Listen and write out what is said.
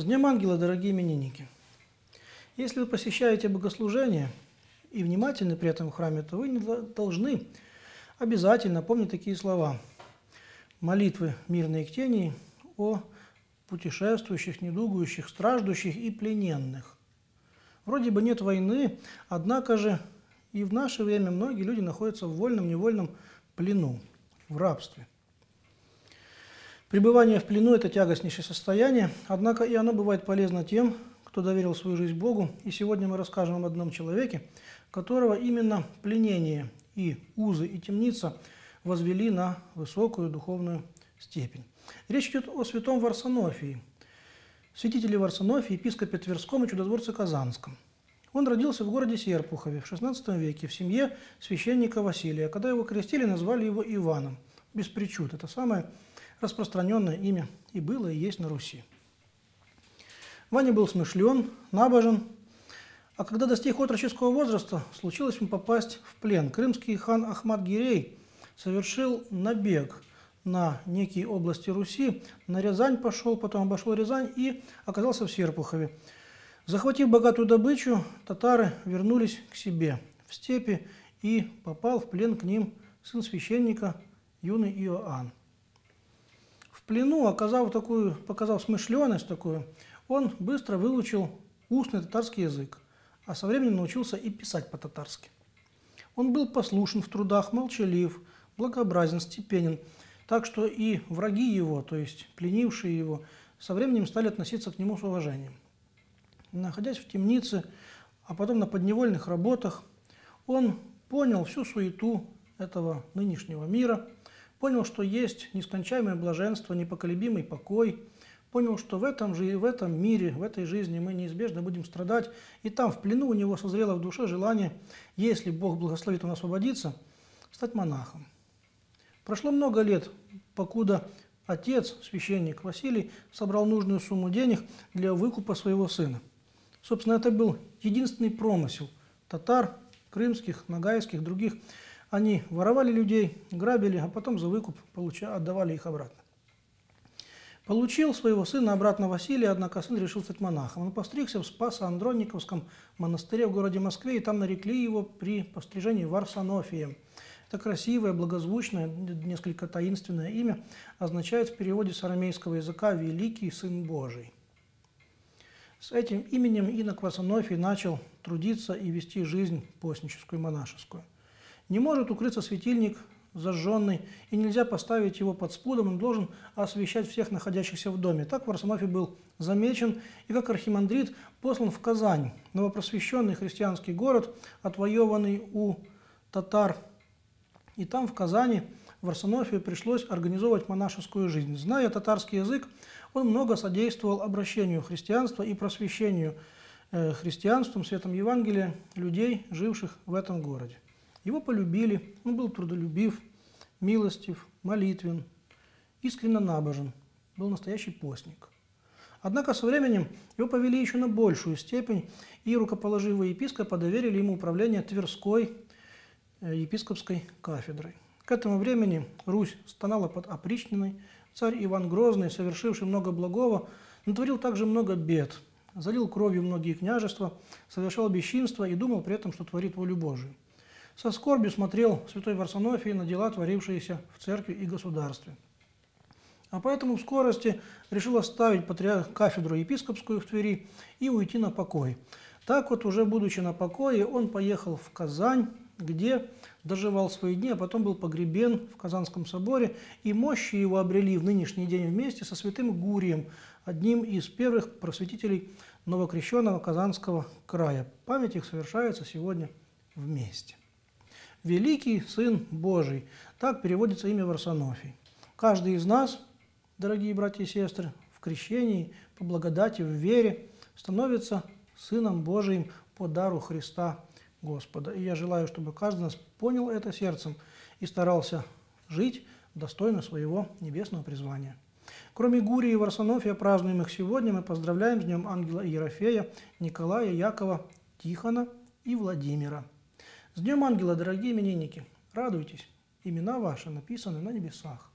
С Днем Ангела, дорогие именинники! Если вы посещаете богослужение и внимательны при этом в храме, то вы должны обязательно помнить такие слова. Молитвы мирной к тени о путешествующих, недугующих, страждущих и плененных. Вроде бы нет войны, однако же и в наше время многие люди находятся в вольном, невольном плену, в рабстве. Пребывание в плену – это тягостнейшее состояние, однако и оно бывает полезно тем, кто доверил свою жизнь Богу. И сегодня мы расскажем об одном человеке, которого именно пленение и узы, и темница возвели на высокую духовную степень. Речь идет о святом Варсонофии, святителе Варсонофии, епископе Тверском и чудотворце Казанском. Он родился в городе Серпухове в XVI веке в семье священника Василия. Когда его крестили, назвали его Иваном, без причуд. Это самое распространенное имя и было, и есть на Руси. Ваня был смышлен, набожен, а когда достиг отроческого возраста, случилось ему попасть в плен. Крымский хан Ахмад Гирей совершил набег на некие области Руси, на Рязань пошел, потом обошел Рязань и оказался в Серпухове. Захватив богатую добычу, татары вернулись к себе в степи и попал в плен к ним сын священника юный Иоанн плену, оказав такую, показав смышленность такую, он быстро выучил устный татарский язык, а со временем научился и писать по-татарски. Он был послушен в трудах, молчалив, благообразен, степенен, так что и враги его, то есть пленившие его, со временем стали относиться к нему с уважением. Находясь в темнице, а потом на подневольных работах, он понял всю суету этого нынешнего мира – понял, что есть нескончаемое блаженство, непоколебимый покой, понял, что в этом же в этом мире, в этой жизни мы неизбежно будем страдать, и там в плену у него созрело в душе желание, если Бог благословит он освободиться, стать монахом. Прошло много лет, покуда отец, священник Василий, собрал нужную сумму денег для выкупа своего сына. Собственно, это был единственный промысел татар, крымских, нагайских, других – они воровали людей, грабили, а потом за выкуп получали, отдавали их обратно. Получил своего сына обратно Василия, однако сын решил стать монахом. Он постригся в Спасо-Андрониковском монастыре в городе Москве, и там нарекли его при пострижении Варсонофием. Это красивое, благозвучное, несколько таинственное имя, означает в переводе с арамейского языка «Великий Сын Божий». С этим именем инок Варсонофий начал трудиться и вести жизнь постническую и монашескую. Не может укрыться светильник зажженный, и нельзя поставить его под спудом, он должен освещать всех находящихся в доме. Так Варсонофий был замечен и как архимандрит послан в Казань, новопросвещенный христианский город, отвоеванный у татар. И там, в Казани, Варсонофию пришлось организовывать монашескую жизнь. Зная татарский язык, он много содействовал обращению христианства и просвещению э, христианством, светом Евангелия людей, живших в этом городе. Его полюбили, он был трудолюбив, милостив, молитвен, искренне набожен, был настоящий постник. Однако со временем его повели еще на большую степень, и рукоположивые епископа доверили ему управление Тверской э, епископской кафедрой. К этому времени Русь стонала под опричниной, царь Иван Грозный, совершивший много благого, натворил также много бед, залил кровью многие княжества, совершал бесчинство и думал при этом, что творит волю Божию. Со скорбью смотрел святой Варсонофий на дела, творившиеся в церкви и государстве. А поэтому в скорости решил оставить патриарх кафедру епископскую в Твери и уйти на покой. Так вот, уже будучи на покое, он поехал в Казань, где доживал свои дни, а потом был погребен в Казанском соборе, и мощи его обрели в нынешний день вместе со святым Гурием, одним из первых просветителей новокрещенного Казанского края. Память их совершается сегодня вместе. Великий Сын Божий. Так переводится имя Варсонофий. Каждый из нас, дорогие братья и сестры, в крещении, по благодати, в вере, становится Сыном Божиим по дару Христа Господа. И я желаю, чтобы каждый из нас понял это сердцем и старался жить достойно своего небесного призвания. Кроме Гурии и Варсонофия, празднуем их сегодня, мы поздравляем с Днем Ангела Ерофея, Николая, Якова, Тихона и Владимира. С Днем Ангела, дорогие именинники! Радуйтесь, имена ваши написаны на небесах.